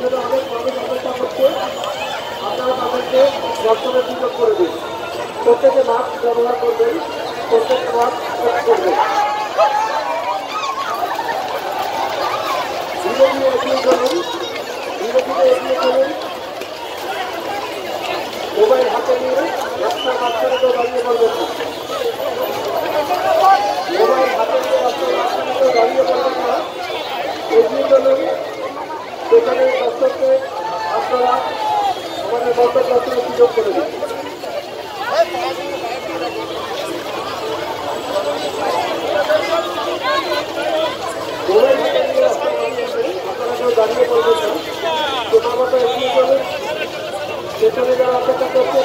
সেখানে অনেক মানুষ অপেক্ষা করছে। আপনারা তাদেরকে দর্শনের সুযোগ করে দিন। প্রত্যেকে মাস্ক ব্যবহার করবেন। প্রত্যেকে মাস্ক করবেন। ধীরে ধীরে এগিয়ে চলুন। রাস্তার মাঝখানে কেউ দাঁড়িয়ে পড়বেন না। নিয়ে রাস্তার মাঝখানে কেউ দাঁড়িয়ে পড়বেন না। এগিয়ে চলুন। সেখানে থেকে আপনারা আমাদের বক্তব্য সুযোগ করে দিন। দাঁড়িয়ে পড়বেন না। তোমার মতো সেখানে যারা অপেক্ষা করছে